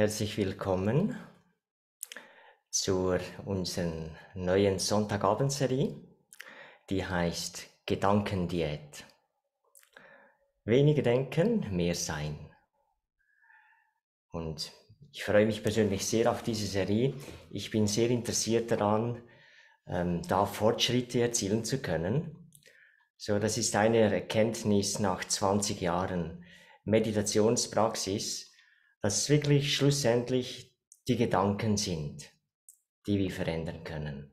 Herzlich willkommen zur unseren neuen Sonntagabendserie, die heißt Gedankendiät. Weniger denken, mehr sein. Und ich freue mich persönlich sehr auf diese Serie. Ich bin sehr interessiert daran, ähm, da Fortschritte erzielen zu können. So, das ist eine Erkenntnis nach 20 Jahren Meditationspraxis dass wirklich schlussendlich die Gedanken sind, die wir verändern können.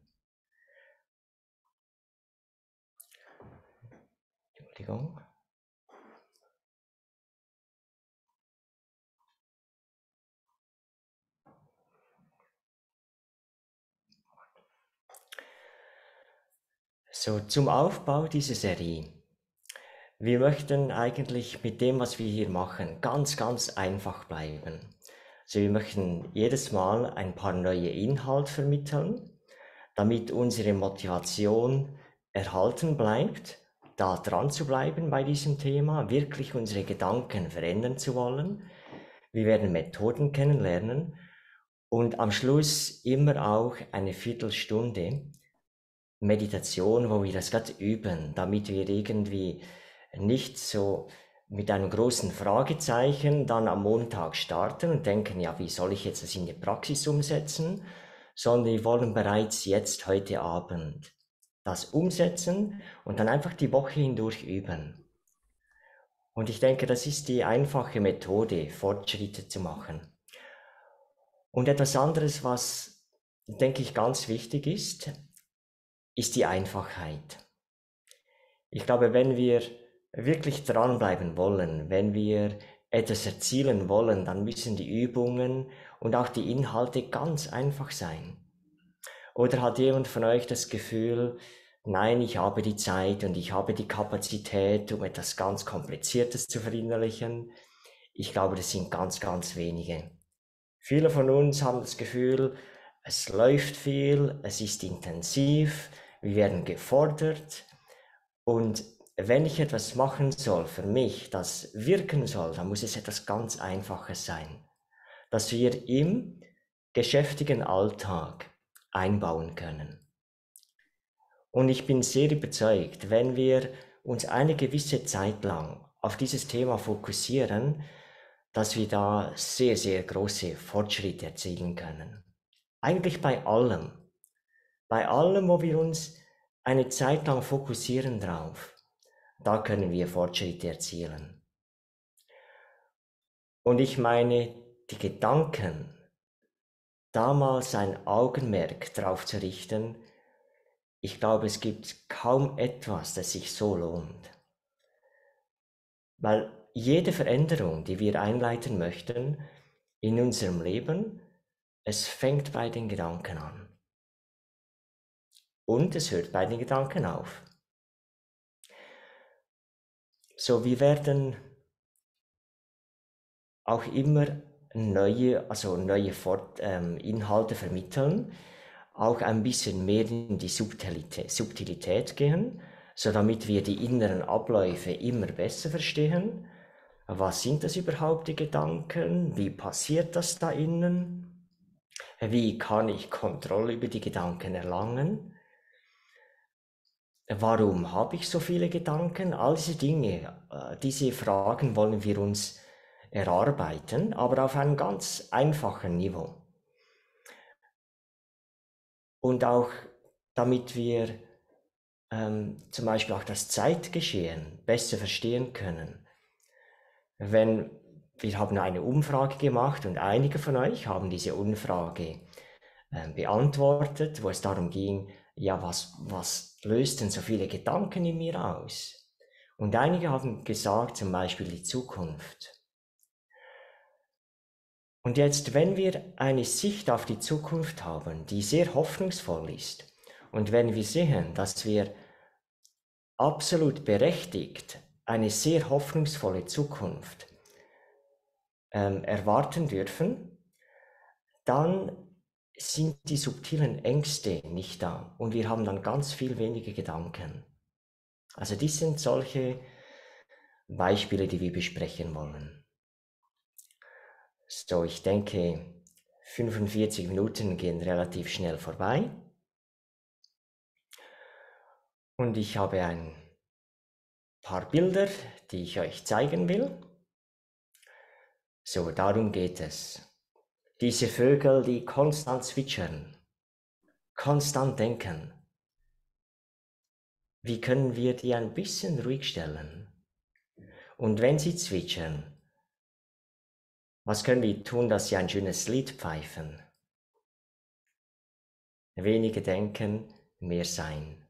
Entschuldigung. So, zum Aufbau dieser Serie wir möchten eigentlich mit dem, was wir hier machen, ganz, ganz einfach bleiben. Also wir möchten jedes Mal ein paar neue Inhalte vermitteln, damit unsere Motivation erhalten bleibt, da dran zu bleiben bei diesem Thema, wirklich unsere Gedanken verändern zu wollen. Wir werden Methoden kennenlernen und am Schluss immer auch eine Viertelstunde Meditation, wo wir das gerade üben, damit wir irgendwie nicht so mit einem großen Fragezeichen dann am Montag starten und denken, ja, wie soll ich jetzt das in die Praxis umsetzen, sondern wir wollen bereits jetzt heute Abend das umsetzen und dann einfach die Woche hindurch üben. Und ich denke, das ist die einfache Methode, Fortschritte zu machen. Und etwas anderes, was, denke ich, ganz wichtig ist, ist die Einfachheit. Ich glaube, wenn wir wirklich dranbleiben wollen, wenn wir etwas erzielen wollen, dann müssen die Übungen und auch die Inhalte ganz einfach sein. Oder hat jemand von euch das Gefühl, nein, ich habe die Zeit und ich habe die Kapazität, um etwas ganz Kompliziertes zu verinnerlichen? Ich glaube, das sind ganz, ganz wenige. Viele von uns haben das Gefühl, es läuft viel, es ist intensiv, wir werden gefordert und wenn ich etwas machen soll für mich, das wirken soll, dann muss es etwas ganz Einfaches sein, das wir im geschäftigen Alltag einbauen können. Und ich bin sehr überzeugt, wenn wir uns eine gewisse Zeit lang auf dieses Thema fokussieren, dass wir da sehr, sehr große Fortschritte erzielen können. Eigentlich bei allem. Bei allem, wo wir uns eine Zeit lang fokussieren drauf. Da können wir Fortschritte erzielen. Und ich meine, die Gedanken, damals ein Augenmerk darauf zu richten, ich glaube, es gibt kaum etwas, das sich so lohnt. Weil jede Veränderung, die wir einleiten möchten in unserem Leben, es fängt bei den Gedanken an. Und es hört bei den Gedanken auf. So, wir werden auch immer neue, also neue Fort, ähm, Inhalte vermitteln, auch ein bisschen mehr in die Subtilität, Subtilität gehen, so damit wir die inneren Abläufe immer besser verstehen. Was sind das überhaupt die Gedanken? Wie passiert das da innen? Wie kann ich Kontrolle über die Gedanken erlangen? Warum habe ich so viele Gedanken? All diese Dinge, äh, diese Fragen wollen wir uns erarbeiten, aber auf einem ganz einfachen Niveau. Und auch damit wir ähm, zum Beispiel auch das Zeitgeschehen besser verstehen können. Wenn wir haben eine Umfrage gemacht und einige von euch haben diese Umfrage äh, beantwortet, wo es darum ging, ja, was, was löst denn so viele Gedanken in mir aus? Und einige haben gesagt, zum Beispiel die Zukunft. Und jetzt, wenn wir eine Sicht auf die Zukunft haben, die sehr hoffnungsvoll ist, und wenn wir sehen, dass wir absolut berechtigt eine sehr hoffnungsvolle Zukunft ähm, erwarten dürfen, dann sind die subtilen Ängste nicht da und wir haben dann ganz viel weniger Gedanken. Also dies sind solche Beispiele, die wir besprechen wollen. So, ich denke, 45 Minuten gehen relativ schnell vorbei. Und ich habe ein paar Bilder, die ich euch zeigen will. So, darum geht es. Diese Vögel, die konstant zwitschern, konstant denken. Wie können wir die ein bisschen ruhig stellen? Und wenn sie zwitschern, was können wir tun, dass sie ein schönes Lied pfeifen? Wenige denken, mehr sein.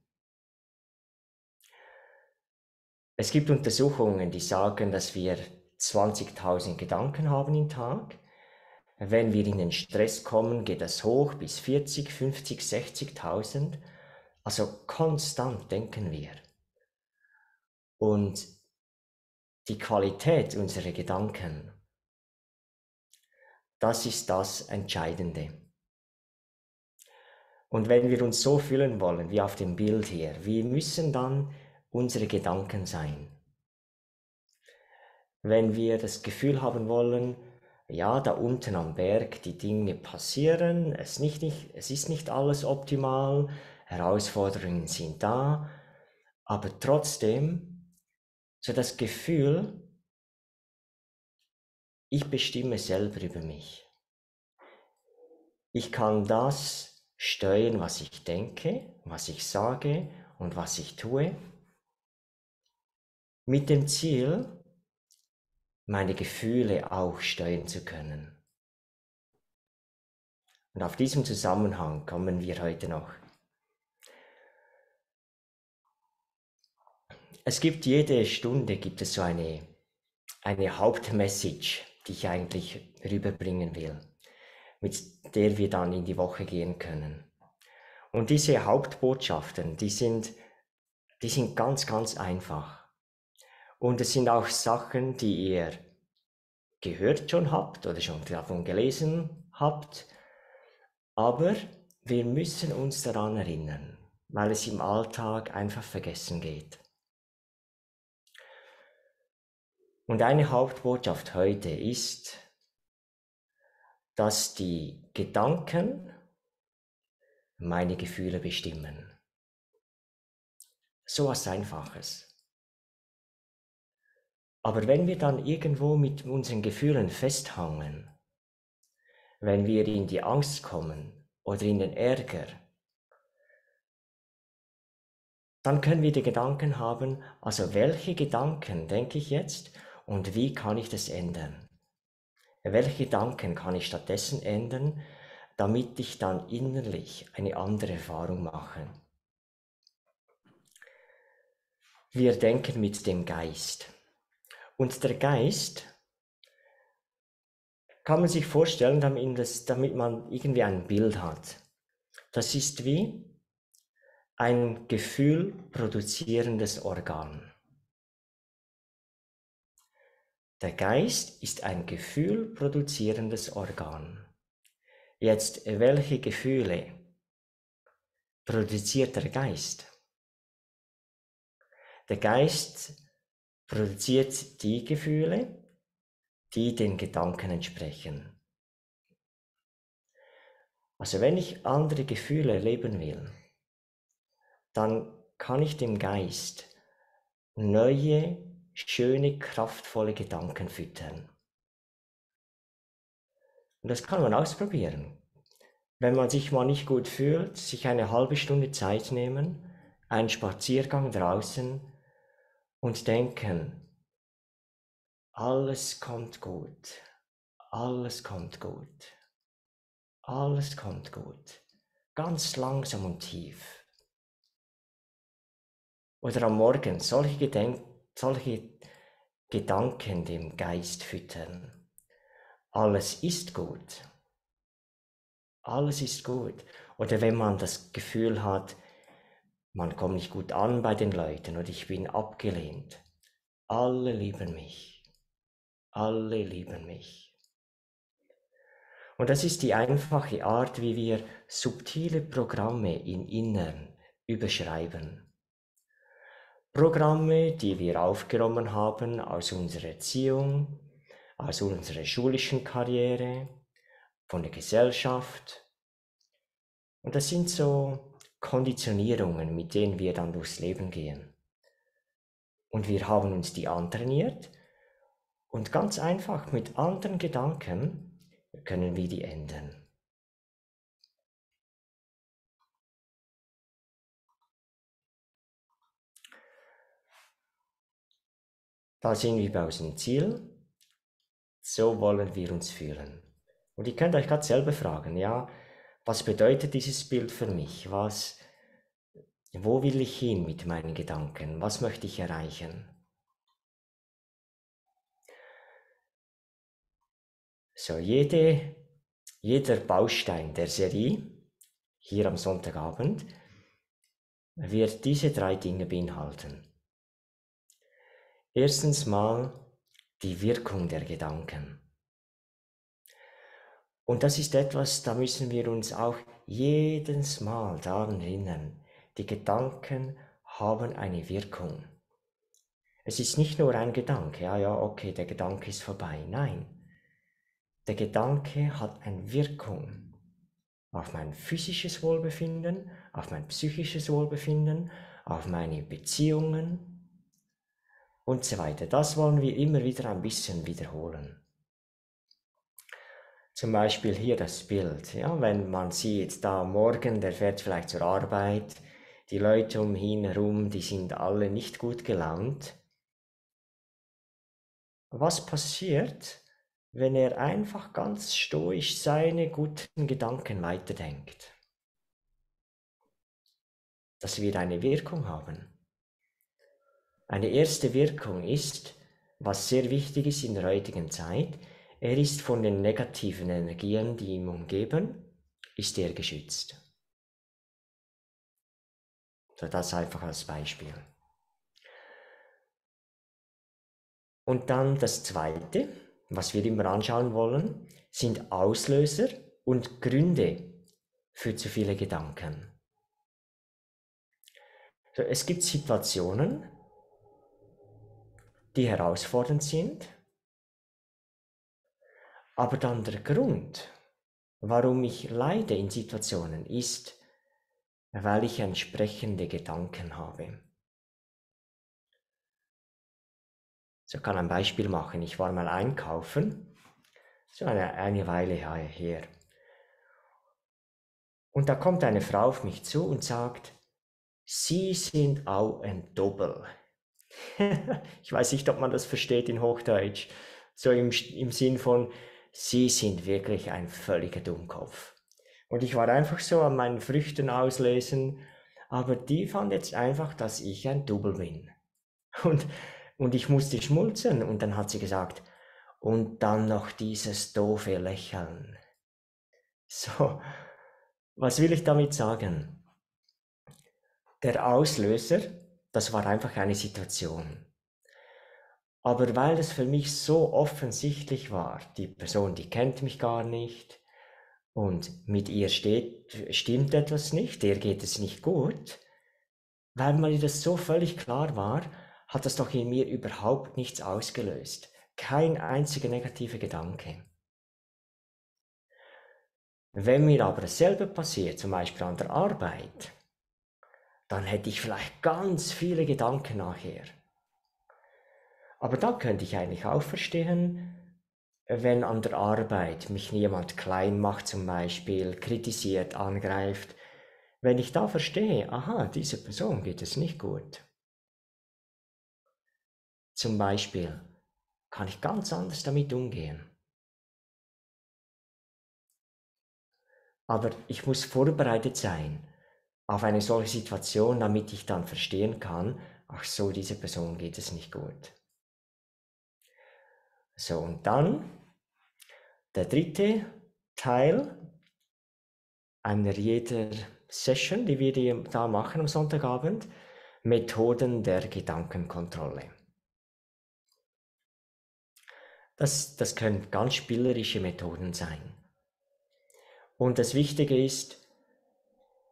Es gibt Untersuchungen, die sagen, dass wir 20.000 Gedanken haben im Tag. Wenn wir in den Stress kommen, geht das hoch bis 40, 50, 60.000. Also konstant denken wir. Und die Qualität unserer Gedanken das ist das Entscheidende. Und wenn wir uns so fühlen wollen, wie auf dem Bild hier, wie müssen dann unsere Gedanken sein? Wenn wir das Gefühl haben wollen, ja, da unten am Berg, die Dinge passieren, es, nicht, nicht, es ist nicht alles optimal, Herausforderungen sind da, aber trotzdem so das Gefühl, ich bestimme selber über mich. Ich kann das steuern, was ich denke, was ich sage und was ich tue, mit dem Ziel, meine Gefühle auch steuern zu können. Und auf diesem Zusammenhang kommen wir heute noch. Es gibt jede Stunde gibt es so eine, eine Hauptmessage, die ich eigentlich rüberbringen will, mit der wir dann in die Woche gehen können. Und diese Hauptbotschaften, die sind, die sind ganz, ganz einfach. Und es sind auch Sachen, die ihr gehört schon habt oder schon davon gelesen habt. Aber wir müssen uns daran erinnern, weil es im Alltag einfach vergessen geht. Und eine Hauptbotschaft heute ist, dass die Gedanken meine Gefühle bestimmen. So was Einfaches. Aber wenn wir dann irgendwo mit unseren Gefühlen festhangen, wenn wir in die Angst kommen oder in den Ärger, dann können wir die Gedanken haben, also welche Gedanken denke ich jetzt und wie kann ich das ändern? Welche Gedanken kann ich stattdessen ändern, damit ich dann innerlich eine andere Erfahrung mache? Wir denken mit dem Geist. Und der Geist kann man sich vorstellen, damit, man irgendwie ein Bild hat. Das ist wie ein Gefühl produzierendes Organ. Der Geist ist ein gefühlproduzierendes Organ. Jetzt, welche Gefühle produziert der Geist? Der Geist produziert die Gefühle, die den Gedanken entsprechen. Also wenn ich andere Gefühle erleben will, dann kann ich dem Geist neue schöne, kraftvolle Gedanken füttern. Und das kann man ausprobieren. Wenn man sich mal nicht gut fühlt, sich eine halbe Stunde Zeit nehmen, einen Spaziergang draußen und denken, alles kommt gut, alles kommt gut, alles kommt gut, ganz langsam und tief. Oder am Morgen solche Gedenken solche Gedanken dem Geist füttern. Alles ist gut. Alles ist gut. Oder wenn man das Gefühl hat, man kommt nicht gut an bei den Leuten oder ich bin abgelehnt. Alle lieben mich. Alle lieben mich. Und das ist die einfache Art, wie wir subtile Programme im Innern überschreiben. Programme, die wir aufgenommen haben aus unserer Erziehung, aus unserer schulischen Karriere, von der Gesellschaft. Und das sind so Konditionierungen, mit denen wir dann durchs Leben gehen. Und wir haben uns die antrainiert und ganz einfach mit anderen Gedanken können wir die ändern. Da sind wir bei unserem Ziel. So wollen wir uns fühlen. Und ihr könnt euch gerade selber fragen, ja, was bedeutet dieses Bild für mich? Was, wo will ich hin mit meinen Gedanken? Was möchte ich erreichen? So, jede, jeder Baustein der Serie hier am Sonntagabend wird diese drei Dinge beinhalten. Erstens mal die Wirkung der Gedanken. Und das ist etwas, da müssen wir uns auch jedes Mal daran erinnern. Die Gedanken haben eine Wirkung. Es ist nicht nur ein Gedanke, ja, ja, okay, der Gedanke ist vorbei. Nein, der Gedanke hat eine Wirkung auf mein physisches Wohlbefinden, auf mein psychisches Wohlbefinden, auf meine Beziehungen, und so weiter. Das wollen wir immer wieder ein bisschen wiederholen. Zum Beispiel hier das Bild. Ja, wenn man sieht, da morgen, der fährt vielleicht zur Arbeit, die Leute um ihn herum, die sind alle nicht gut gelaunt. Was passiert, wenn er einfach ganz stoisch seine guten Gedanken weiterdenkt? Das wird eine Wirkung haben. Eine erste Wirkung ist, was sehr wichtig ist in der heutigen Zeit, er ist von den negativen Energien, die ihn umgeben, ist er geschützt. So das einfach als Beispiel. Und dann das Zweite, was wir immer anschauen wollen, sind Auslöser und Gründe für zu viele Gedanken. So, es gibt Situationen, die herausfordernd sind. Aber dann der Grund, warum ich leide in Situationen, ist, weil ich entsprechende Gedanken habe. So kann ein Beispiel machen. Ich war mal einkaufen, so eine, eine Weile her. Und da kommt eine Frau auf mich zu und sagt, Sie sind auch ein Doppel. ich weiß nicht, ob man das versteht in Hochdeutsch. So im, im Sinn von, sie sind wirklich ein völliger Dummkopf. Und ich war einfach so an meinen Früchten auslesen, aber die fand jetzt einfach, dass ich ein Double bin. Und, und ich musste schmulzen und dann hat sie gesagt, und dann noch dieses doofe Lächeln. So, was will ich damit sagen? Der Auslöser das war einfach eine Situation. Aber weil es für mich so offensichtlich war, die Person, die kennt mich gar nicht und mit ihr steht, stimmt etwas nicht, der geht es nicht gut, weil mir das so völlig klar war, hat das doch in mir überhaupt nichts ausgelöst. Kein einziger negativer Gedanke. Wenn mir aber dasselbe passiert, zum Beispiel an der Arbeit, dann hätte ich vielleicht ganz viele Gedanken nachher. Aber da könnte ich eigentlich auch verstehen, wenn an der Arbeit mich jemand klein macht zum Beispiel, kritisiert, angreift, wenn ich da verstehe, aha, dieser Person geht es nicht gut. Zum Beispiel kann ich ganz anders damit umgehen. Aber ich muss vorbereitet sein auf eine solche Situation, damit ich dann verstehen kann, ach so, diese Person geht es nicht gut. So, und dann der dritte Teil einer jeder Session, die wir da machen am Sonntagabend, Methoden der Gedankenkontrolle. Das, das können ganz spielerische Methoden sein. Und das Wichtige ist,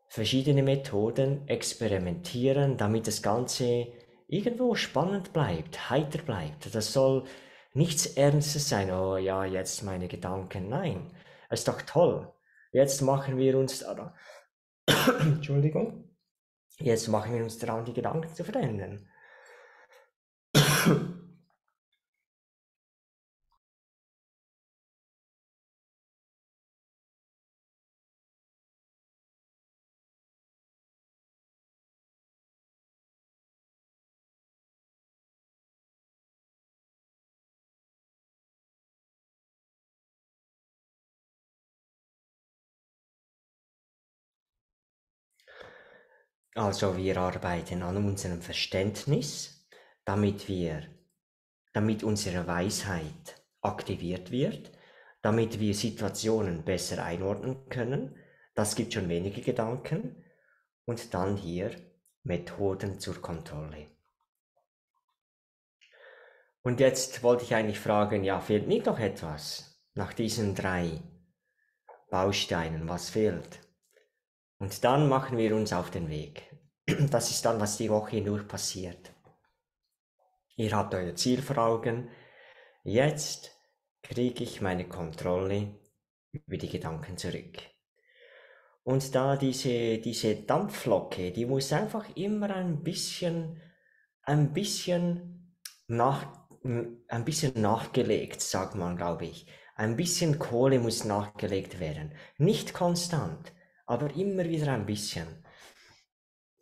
verschiedene Methoden experimentieren, damit das Ganze irgendwo spannend bleibt, heiter bleibt. Das soll nichts Ernstes sein, oh ja, jetzt meine Gedanken. Nein, ist doch toll. Jetzt machen wir uns, Entschuldigung, jetzt machen wir uns daran, die Gedanken zu verändern. Also wir arbeiten an unserem Verständnis, damit wir, damit unsere Weisheit aktiviert wird, damit wir Situationen besser einordnen können. Das gibt schon wenige Gedanken. Und dann hier Methoden zur Kontrolle. Und jetzt wollte ich eigentlich fragen, ja, fehlt nicht noch etwas nach diesen drei Bausteinen? Was fehlt? Und dann machen wir uns auf den Weg. Das ist dann, was die Woche nur passiert. Ihr habt euer Ziel vor Augen. Jetzt kriege ich meine Kontrolle über die Gedanken zurück. Und da diese, diese Dampflocke, die muss einfach immer ein bisschen, ein bisschen nach, ein bisschen nachgelegt, sagt man, glaube ich. Ein bisschen Kohle muss nachgelegt werden. Nicht konstant aber immer wieder ein bisschen.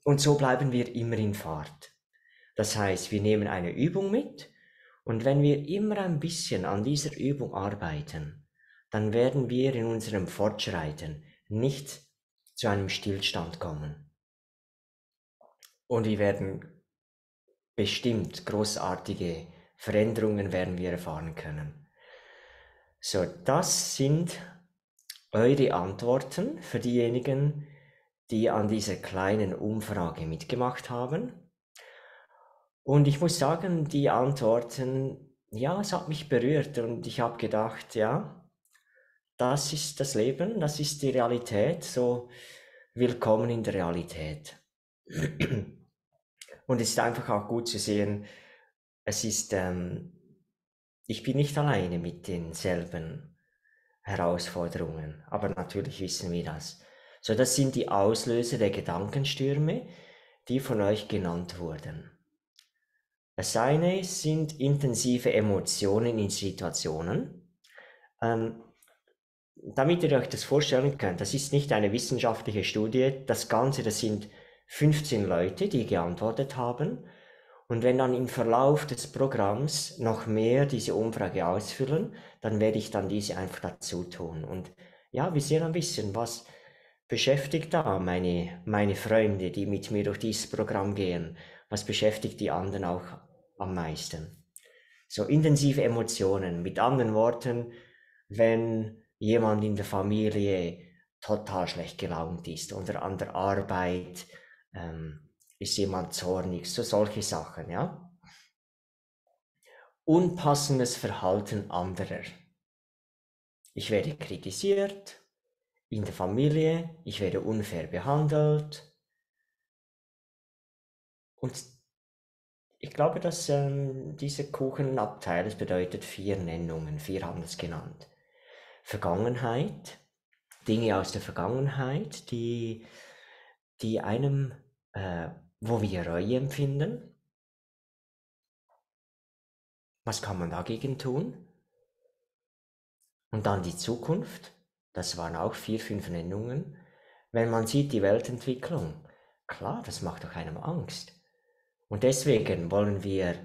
Und so bleiben wir immer in Fahrt. Das heißt, wir nehmen eine Übung mit und wenn wir immer ein bisschen an dieser Übung arbeiten, dann werden wir in unserem Fortschreiten nicht zu einem Stillstand kommen. Und wir werden bestimmt großartige Veränderungen werden wir erfahren können. So, das sind eure Antworten für diejenigen, die an dieser kleinen Umfrage mitgemacht haben. Und ich muss sagen, die Antworten, ja, es hat mich berührt und ich habe gedacht, ja, das ist das Leben, das ist die Realität, so willkommen in der Realität. Und es ist einfach auch gut zu sehen, es ist, ähm, ich bin nicht alleine mit denselben Herausforderungen. Aber natürlich wissen wir das. So, das sind die Auslöser der Gedankenstürme, die von euch genannt wurden. Das eine sind intensive Emotionen in Situationen. Ähm, damit ihr euch das vorstellen könnt, das ist nicht eine wissenschaftliche Studie. Das Ganze, das sind 15 Leute, die geantwortet haben. Und wenn dann im Verlauf des Programms noch mehr diese Umfrage ausfüllen, dann werde ich dann diese einfach dazu tun. Und ja, wir sehen ein bisschen, was beschäftigt da meine, meine Freunde, die mit mir durch dieses Programm gehen, was beschäftigt die anderen auch am meisten. So intensive Emotionen, mit anderen Worten, wenn jemand in der Familie total schlecht gelaunt ist oder an der Arbeit, ähm, ist jemand zornig, so solche Sachen, ja. Unpassendes Verhalten anderer. Ich werde kritisiert, in der Familie, ich werde unfair behandelt. Und ich glaube, dass ähm, dieser Kuchenabteil, das bedeutet vier Nennungen, vier haben es genannt. Vergangenheit, Dinge aus der Vergangenheit, die, die einem äh, wo wir Reue empfinden. Was kann man dagegen tun? Und dann die Zukunft, das waren auch vier, fünf Nennungen. Wenn man sieht die Weltentwicklung, klar, das macht doch einem Angst. Und deswegen wollen wir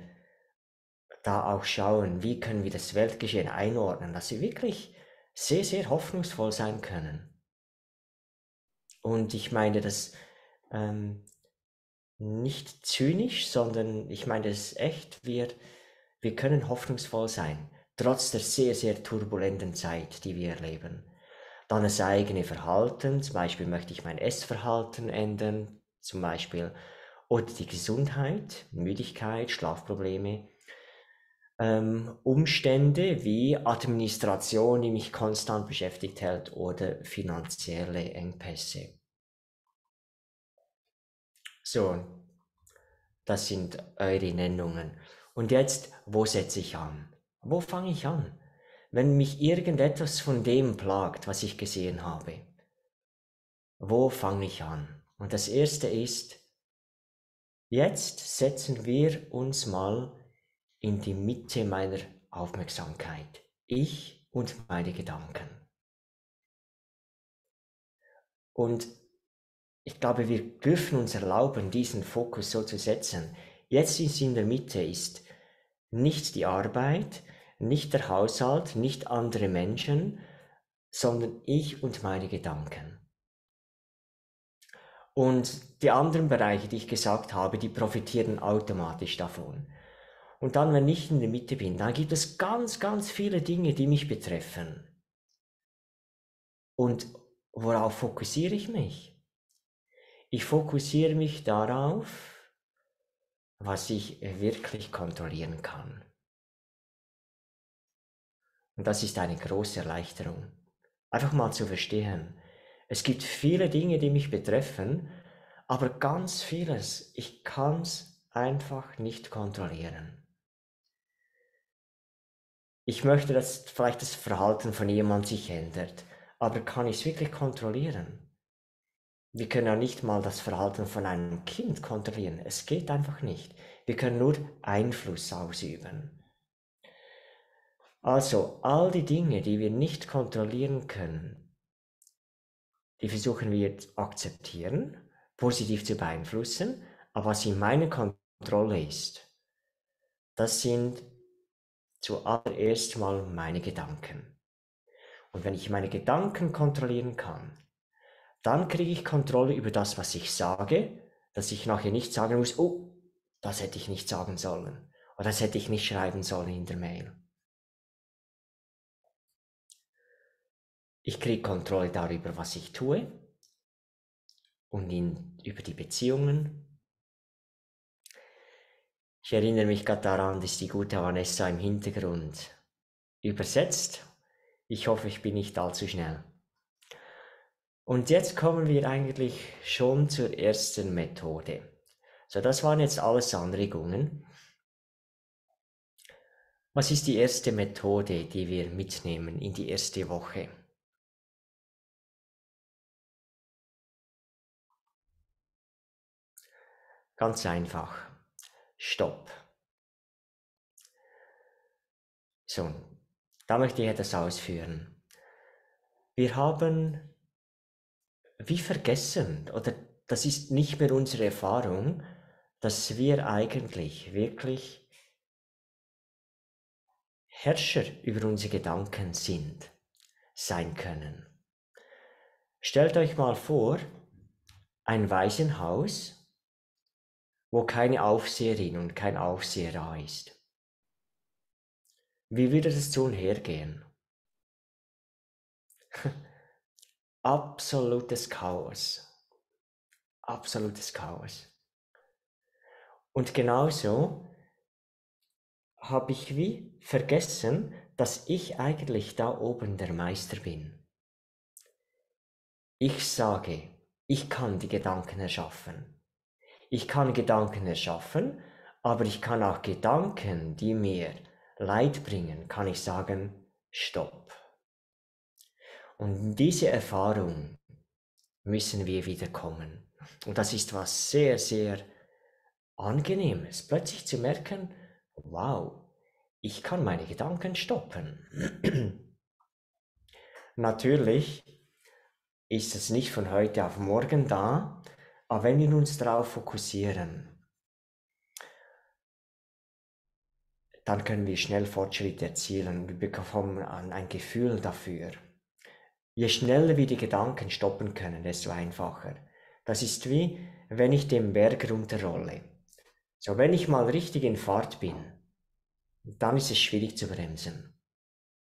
da auch schauen, wie können wir das Weltgeschehen einordnen, dass sie wirklich sehr, sehr hoffnungsvoll sein können. Und ich meine, dass ähm, nicht zynisch, sondern ich meine es echt, wir, wir können hoffnungsvoll sein, trotz der sehr, sehr turbulenten Zeit, die wir erleben. Dann das eigene Verhalten, zum Beispiel möchte ich mein Essverhalten ändern, zum Beispiel, oder die Gesundheit, Müdigkeit, Schlafprobleme, ähm, Umstände wie Administration, die mich konstant beschäftigt hält, oder finanzielle Engpässe. So, das sind eure Nennungen. Und jetzt, wo setze ich an? Wo fange ich an? Wenn mich irgendetwas von dem plagt, was ich gesehen habe, wo fange ich an? Und das erste ist, jetzt setzen wir uns mal in die Mitte meiner Aufmerksamkeit. Ich und meine Gedanken. Und ich glaube, wir dürfen uns erlauben, diesen Fokus so zu setzen. Jetzt ist in der Mitte ist nicht die Arbeit, nicht der Haushalt, nicht andere Menschen, sondern ich und meine Gedanken. Und die anderen Bereiche, die ich gesagt habe, die profitieren automatisch davon. Und dann, wenn ich in der Mitte bin, dann gibt es ganz, ganz viele Dinge, die mich betreffen. Und worauf fokussiere ich mich? Ich fokussiere mich darauf, was ich wirklich kontrollieren kann. Und das ist eine große Erleichterung. Einfach mal zu verstehen. Es gibt viele Dinge, die mich betreffen, aber ganz vieles, ich kann es einfach nicht kontrollieren. Ich möchte, dass vielleicht das Verhalten von jemand sich ändert, aber kann ich es wirklich kontrollieren? Wir können ja nicht mal das Verhalten von einem Kind kontrollieren. Es geht einfach nicht. Wir können nur Einfluss ausüben. Also all die Dinge, die wir nicht kontrollieren können, die versuchen wir zu akzeptieren, positiv zu beeinflussen, aber was in meiner Kontrolle ist, das sind zuallererst mal meine Gedanken. Und wenn ich meine Gedanken kontrollieren kann, dann kriege ich Kontrolle über das, was ich sage, dass ich nachher nicht sagen muss, oh, das hätte ich nicht sagen sollen oder das hätte ich nicht schreiben sollen in der Mail. Ich kriege Kontrolle darüber, was ich tue und in, über die Beziehungen. Ich erinnere mich gerade daran, dass die gute Vanessa im Hintergrund übersetzt. Ich hoffe, ich bin nicht allzu schnell. Und jetzt kommen wir eigentlich schon zur ersten Methode. So, das waren jetzt alles Anregungen. Was ist die erste Methode, die wir mitnehmen in die erste Woche? Ganz einfach. Stopp. So, da möchte ich etwas ausführen. Wir haben wie vergessen, oder das ist nicht mehr unsere Erfahrung, dass wir eigentlich wirklich Herrscher über unsere Gedanken sind, sein können. Stellt euch mal vor, ein Waisenhaus, wo keine Aufseherin und kein Aufseher da ist. Wie würde das zu und hergehen? absolutes Chaos. Absolutes Chaos. Und genauso habe ich wie vergessen, dass ich eigentlich da oben der Meister bin. Ich sage, ich kann die Gedanken erschaffen. Ich kann Gedanken erschaffen, aber ich kann auch Gedanken, die mir Leid bringen, kann ich sagen, stopp. Und diese Erfahrung müssen wir wiederkommen. Und das ist was sehr, sehr Angenehmes, plötzlich zu merken, wow, ich kann meine Gedanken stoppen. Natürlich ist es nicht von heute auf morgen da, aber wenn wir uns darauf fokussieren, dann können wir schnell Fortschritte erzielen. Wir bekommen ein Gefühl dafür. Je schneller wir die Gedanken stoppen können, desto einfacher. Das ist wie, wenn ich den Berg runterrolle. So, wenn ich mal richtig in Fahrt bin, dann ist es schwierig zu bremsen.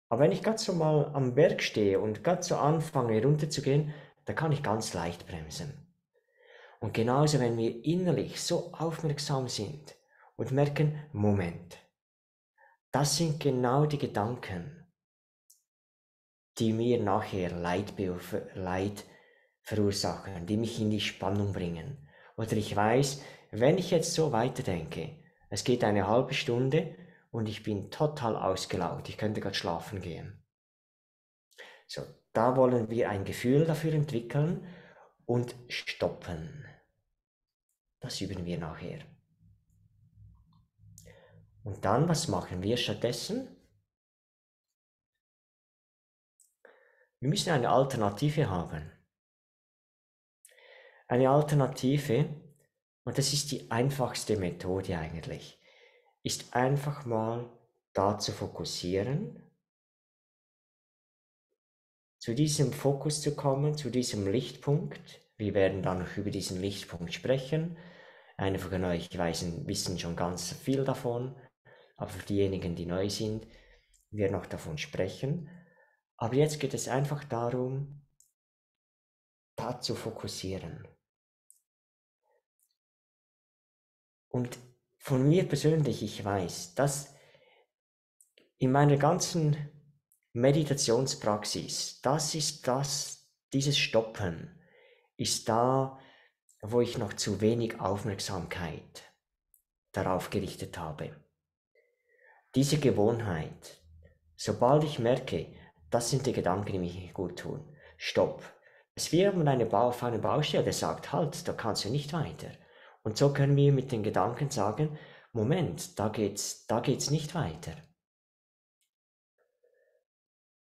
Aber wenn ich ganz so mal am Berg stehe und ganz so anfange runterzugehen, dann kann ich ganz leicht bremsen. Und genauso, wenn wir innerlich so aufmerksam sind und merken, Moment, das sind genau die Gedanken, die mir nachher Leid, Leid verursachen, die mich in die Spannung bringen. Oder ich weiß, wenn ich jetzt so weiterdenke, es geht eine halbe Stunde und ich bin total ausgelaugt. Ich könnte gerade schlafen gehen. So, da wollen wir ein Gefühl dafür entwickeln und stoppen. Das üben wir nachher. Und dann, was machen wir stattdessen? Wir müssen eine Alternative haben. Eine Alternative, und das ist die einfachste Methode eigentlich, ist einfach mal da zu fokussieren, zu diesem Fokus zu kommen, zu diesem Lichtpunkt. Wir werden dann noch über diesen Lichtpunkt sprechen. Einige von euch wissen schon ganz viel davon, aber für diejenigen, die neu sind, wir noch davon sprechen. Aber jetzt geht es einfach darum, da zu fokussieren. Und von mir persönlich, ich weiß, dass in meiner ganzen Meditationspraxis, das ist das, dieses Stoppen ist da, wo ich noch zu wenig Aufmerksamkeit darauf gerichtet habe. Diese Gewohnheit, sobald ich merke, das sind die Gedanken, die mich nicht gut tun, stopp. Es wäre eine Bau auf eine Baustelle, der sagt, halt, da kannst du nicht weiter. Und so können wir mit den Gedanken sagen, Moment, da geht's, da geht's nicht weiter.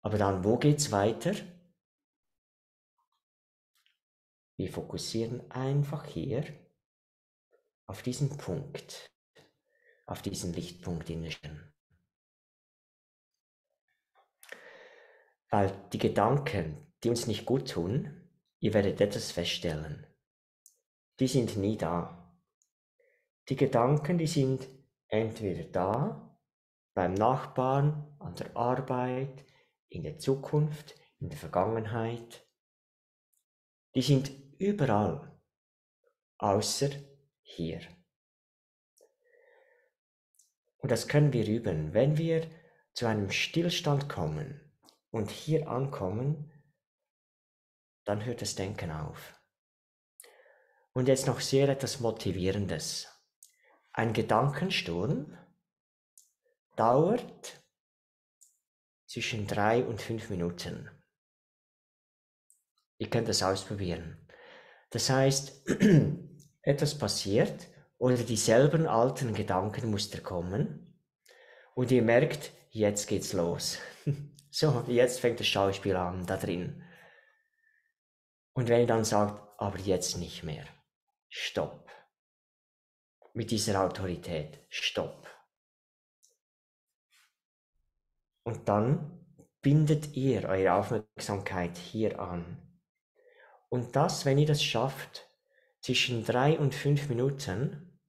Aber dann, wo geht's weiter? Wir fokussieren einfach hier auf diesen Punkt, auf diesen Lichtpunkt in der Stirn. Weil die Gedanken, die uns nicht gut tun, ihr werdet etwas feststellen, die sind nie da. Die Gedanken, die sind entweder da, beim Nachbarn, an der Arbeit, in der Zukunft, in der Vergangenheit. Die sind überall, außer hier. Und das können wir üben, wenn wir zu einem Stillstand kommen und hier ankommen, dann hört das Denken auf. Und jetzt noch sehr etwas Motivierendes. Ein Gedankensturm dauert zwischen drei und fünf Minuten. Ihr könnt das ausprobieren. Das heißt, etwas passiert oder dieselben alten Gedankenmuster kommen und ihr merkt, jetzt geht's los. so, jetzt fängt das Schauspiel an da drin. Und wenn ihr dann sagt, aber jetzt nicht mehr. Stopp. Mit dieser Autorität. Stopp. Und dann bindet ihr eure Aufmerksamkeit hier an. Und das, wenn ihr das schafft, zwischen drei und fünf Minuten,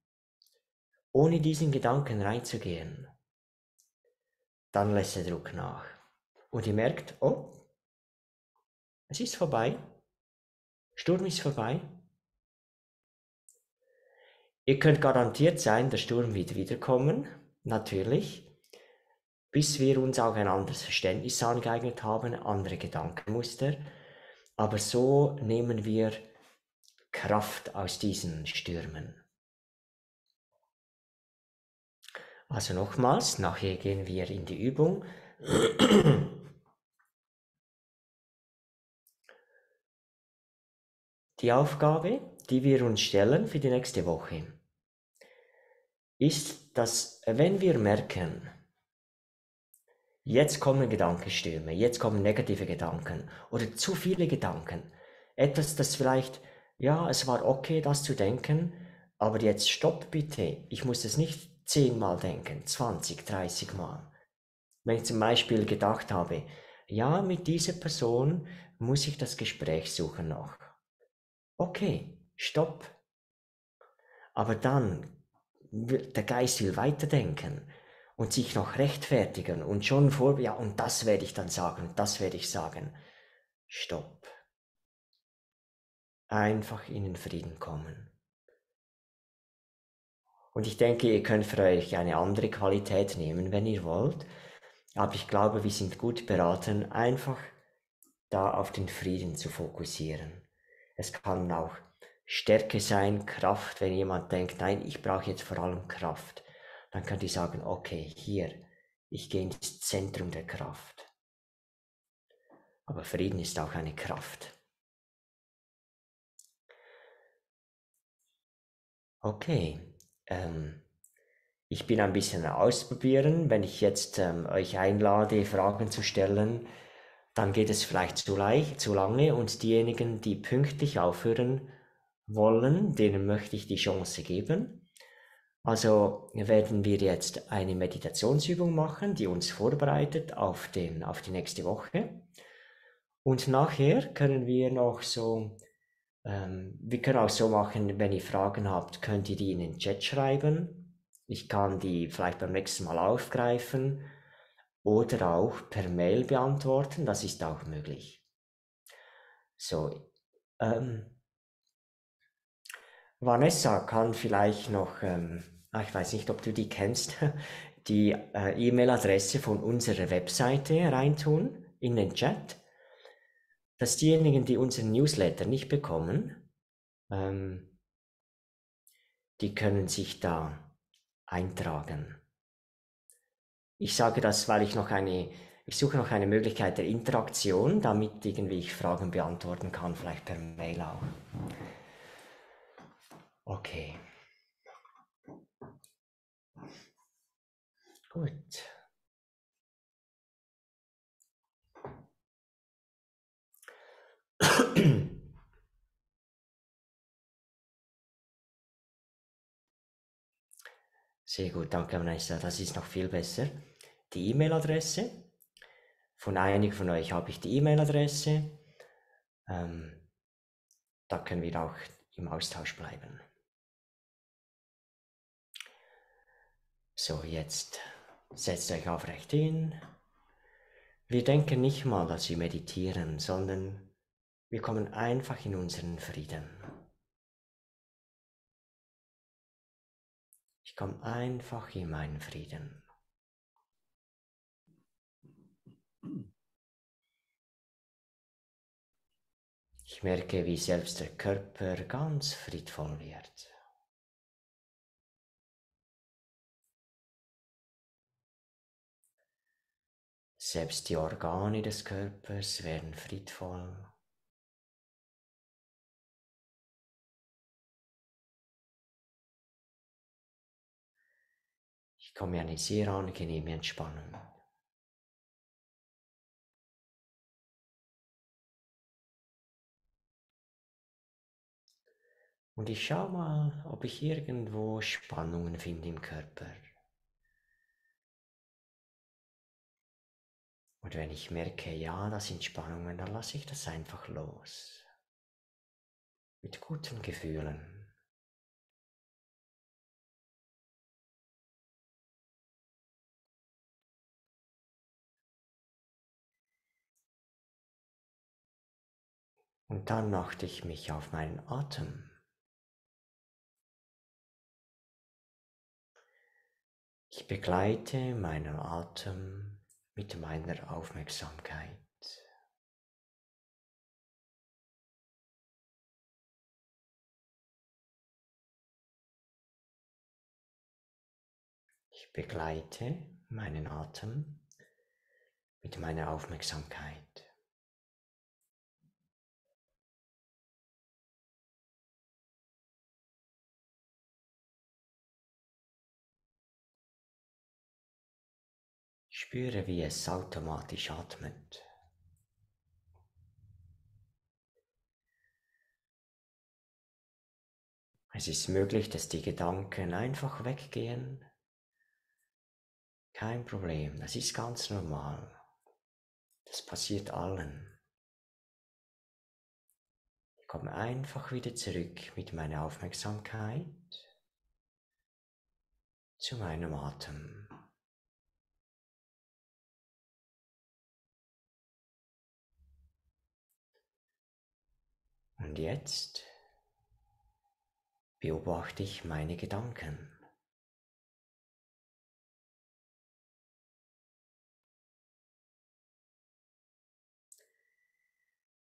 ohne diesen Gedanken reinzugehen, dann lässt der Druck nach. Und ihr merkt, oh, es ist vorbei. Sturm ist vorbei. Ihr könnt garantiert sein, der Sturm wird wiederkommen, natürlich, bis wir uns auch ein anderes Verständnis angeeignet haben, andere Gedankenmuster aber so nehmen wir Kraft aus diesen Stürmen. Also nochmals, nachher gehen wir in die Übung. Die Aufgabe, die wir uns stellen für die nächste Woche, ist, dass wenn wir merken, Jetzt kommen Gedankenstürme, jetzt kommen negative Gedanken oder zu viele Gedanken. Etwas, das vielleicht, ja, es war okay, das zu denken, aber jetzt stopp bitte. Ich muss es nicht zehnmal denken, 20, 30 Mal. Wenn ich zum Beispiel gedacht habe, ja, mit dieser Person muss ich das Gespräch suchen noch. Okay, stopp. Aber dann, der Geist will weiterdenken und sich noch rechtfertigen und schon vor, ja, und das werde ich dann sagen, das werde ich sagen. Stopp. Einfach in den Frieden kommen. Und ich denke, ihr könnt für euch eine andere Qualität nehmen, wenn ihr wollt. Aber ich glaube, wir sind gut beraten, einfach da auf den Frieden zu fokussieren. Es kann auch Stärke sein, Kraft, wenn jemand denkt, nein, ich brauche jetzt vor allem Kraft dann könnt ihr sagen, okay, hier, ich gehe ins Zentrum der Kraft. Aber Frieden ist auch eine Kraft. Okay, ähm, ich bin ein bisschen ausprobieren. Wenn ich jetzt ähm, euch einlade, Fragen zu stellen, dann geht es vielleicht zu, zu lange und diejenigen, die pünktlich aufhören wollen, denen möchte ich die Chance geben. Also werden wir jetzt eine Meditationsübung machen, die uns vorbereitet auf, den, auf die nächste Woche. Und nachher können wir noch so, ähm, wir können auch so machen, wenn ihr Fragen habt, könnt ihr die in den Chat schreiben ich kann die vielleicht beim nächsten Mal aufgreifen oder auch per Mail beantworten. Das ist auch möglich. So, ähm, Vanessa kann vielleicht noch, ähm, ah, ich weiß nicht, ob du die kennst, die äh, E-Mail-Adresse von unserer Webseite reintun in den Chat, dass diejenigen, die unseren Newsletter nicht bekommen, ähm, die können sich da eintragen. Ich sage das, weil ich noch eine, ich suche noch eine Möglichkeit der Interaktion, damit irgendwie ich Fragen beantworten kann, vielleicht per Mail auch. Okay. Gut. Sehr gut, danke Vanessa. Das ist noch viel besser. Die E-Mail-Adresse. Von einigen von euch habe ich die E-Mail-Adresse. Ähm, da können wir auch im Austausch bleiben. So, jetzt setzt euch aufrecht hin. Wir denken nicht mal, dass wir meditieren, sondern wir kommen einfach in unseren Frieden. Ich komme einfach in meinen Frieden. Ich merke, wie selbst der Körper ganz friedvoll wird. Selbst die Organe des Körpers werden friedvoll. Ich komme in eine sehr angenehme Entspannung. Und ich schaue mal, ob ich irgendwo Spannungen finde im Körper. Und wenn ich merke, ja, das sind Spannungen, dann lasse ich das einfach los. Mit guten Gefühlen. Und dann achte ich mich auf meinen Atem. Ich begleite meinen Atem mit meiner Aufmerksamkeit. Ich begleite meinen Atem mit meiner Aufmerksamkeit. Spüre, wie es automatisch atmet. Es ist möglich, dass die Gedanken einfach weggehen. Kein Problem, das ist ganz normal. Das passiert allen. Ich komme einfach wieder zurück mit meiner Aufmerksamkeit zu meinem Atem. Und jetzt beobachte ich meine Gedanken.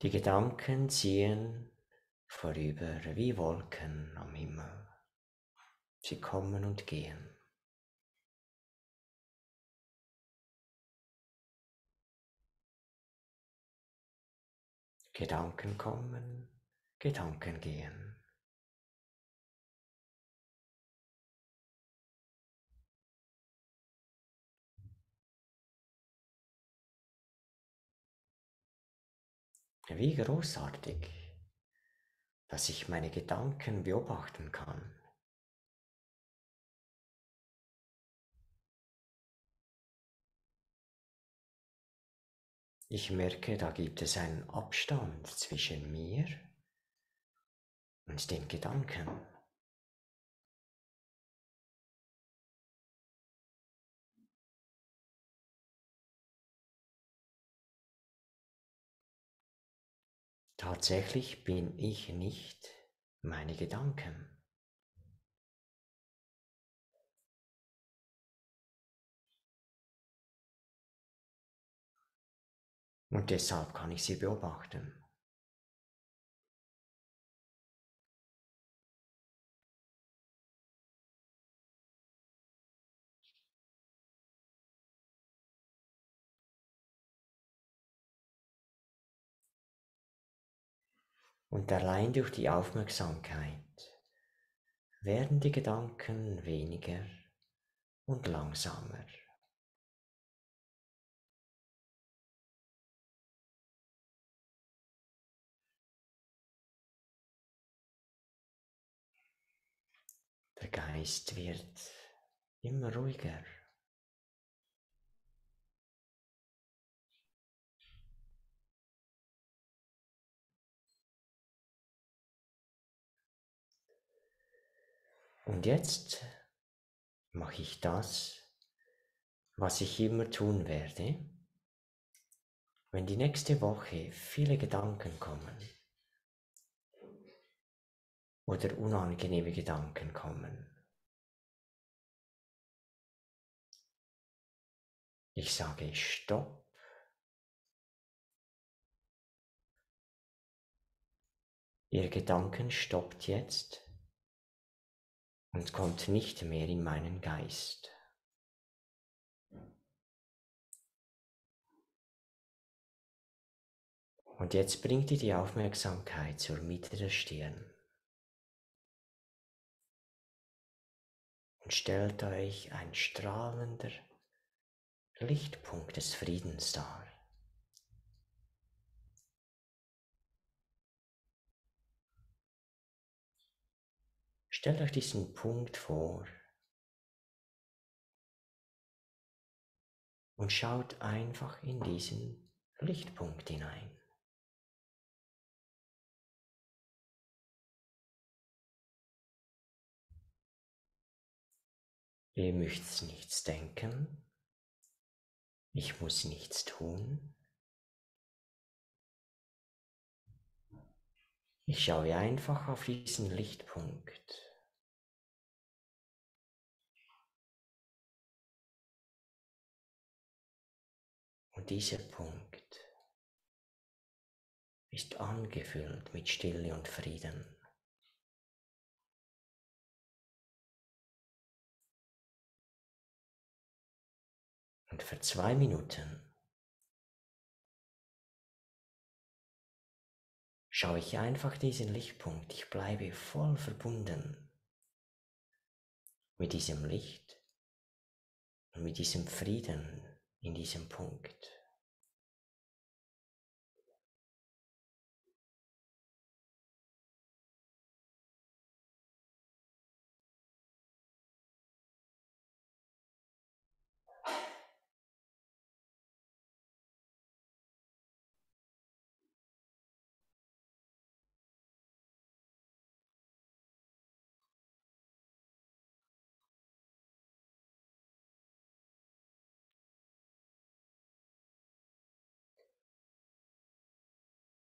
Die Gedanken ziehen vorüber wie Wolken am Himmel. Sie kommen und gehen. Gedanken kommen, Gedanken gehen. Wie großartig, dass ich meine Gedanken beobachten kann. Ich merke, da gibt es einen Abstand zwischen mir und den Gedanken. Tatsächlich bin ich nicht meine Gedanken. Und deshalb kann ich sie beobachten. Und allein durch die Aufmerksamkeit werden die Gedanken weniger und langsamer. Geist wird immer ruhiger. Und jetzt mache ich das, was ich immer tun werde, wenn die nächste Woche viele Gedanken kommen oder unangenehme Gedanken kommen. Ich sage Stopp. Ihr Gedanken stoppt jetzt und kommt nicht mehr in meinen Geist. Und jetzt bringt ihr die Aufmerksamkeit zur Mitte der Stirn. Und stellt euch ein strahlender Lichtpunkt des Friedens dar. Stellt euch diesen Punkt vor und schaut einfach in diesen Lichtpunkt hinein. Ihr müsst nichts denken. Ich muss nichts tun. Ich schaue einfach auf diesen Lichtpunkt. Und dieser Punkt ist angefüllt mit Stille und Frieden. Und für zwei Minuten schaue ich einfach diesen Lichtpunkt. Ich bleibe voll verbunden mit diesem Licht und mit diesem Frieden in diesem Punkt.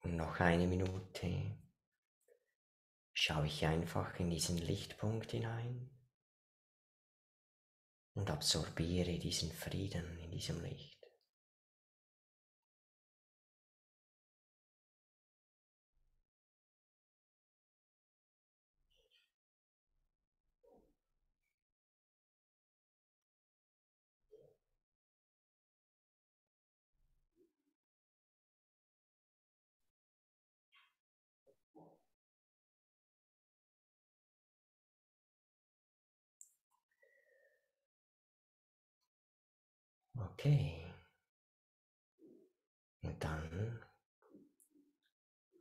Und noch eine Minute schaue ich einfach in diesen Lichtpunkt hinein und absorbiere diesen Frieden in diesem Licht. Okay. Und dann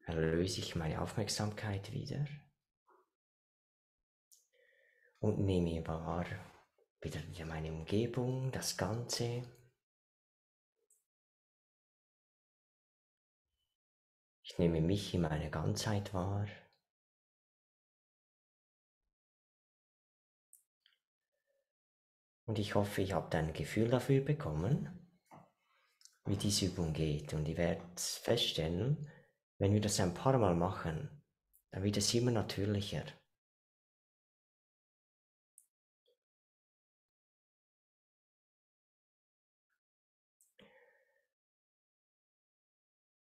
erlöse ich meine Aufmerksamkeit wieder und nehme wahr wieder meine Umgebung, das Ganze. Ich nehme mich in meiner Ganzheit wahr. Und ich hoffe, ich habe ein Gefühl dafür bekommen, wie diese Übung geht. Und ihr werdet feststellen, wenn wir das ein paar Mal machen, dann wird es immer natürlicher.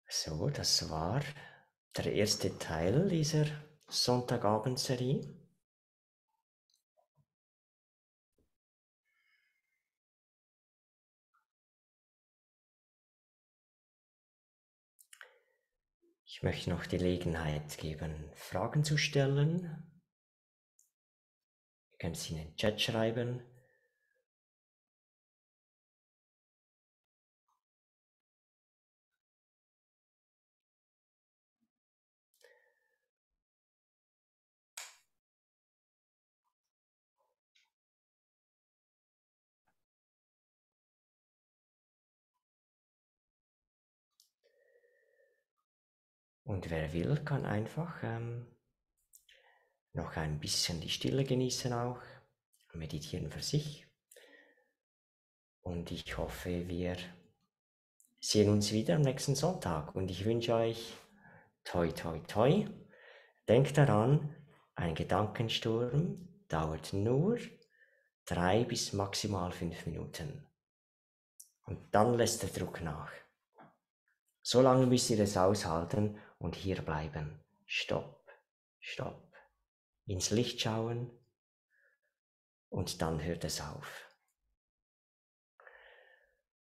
So, das war der erste Teil dieser Sonntagabendserie. Ich möchte noch die Gelegenheit geben, Fragen zu stellen. Ihr könnt sie in den Chat schreiben Und wer will, kann einfach ähm, noch ein bisschen die Stille genießen auch, meditieren für sich. Und ich hoffe, wir sehen uns wieder am nächsten Sonntag. Und ich wünsche euch toi toi toi. Denkt daran, ein Gedankensturm dauert nur drei bis maximal fünf Minuten. Und dann lässt der Druck nach. So lange müsst ihr es aushalten und hier bleiben. Stopp, stopp. Ins Licht schauen und dann hört es auf.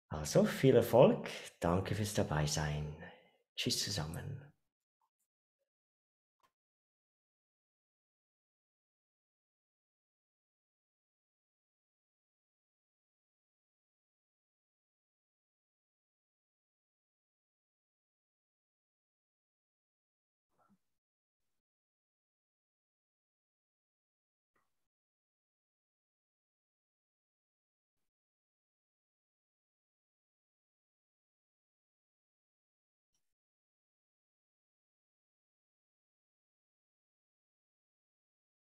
Also viel Erfolg, danke fürs Dabeisein. Tschüss zusammen.